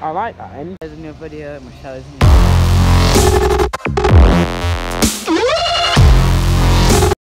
I like that end. There's a new video, Michelle is new.